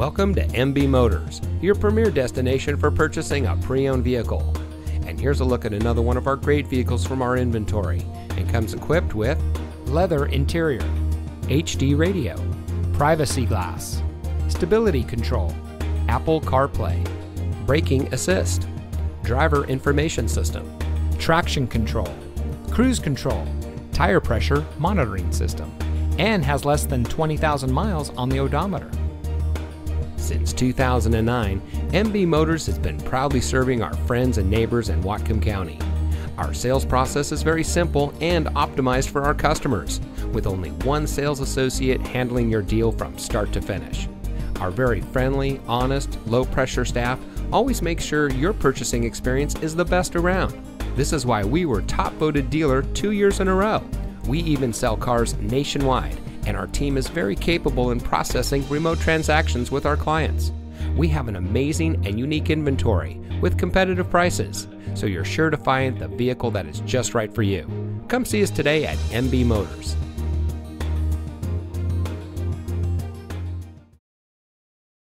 Welcome to MB Motors, your premier destination for purchasing a pre owned vehicle. And here's a look at another one of our great vehicles from our inventory and comes equipped with leather interior, HD radio, privacy glass, stability control, Apple CarPlay, braking assist, driver information system, traction control, cruise control, tire pressure monitoring system, and has less than 20,000 miles on the odometer. Since 2009, MB Motors has been proudly serving our friends and neighbors in Whatcom County. Our sales process is very simple and optimized for our customers, with only one sales associate handling your deal from start to finish. Our very friendly, honest, low pressure staff always makes sure your purchasing experience is the best around. This is why we were top voted dealer two years in a row. We even sell cars nationwide, and our team is very capable in processing remote transactions with our clients. We have an amazing and unique inventory with competitive prices, so you're sure to find the vehicle that is just right for you. Come see us today at MB Motors.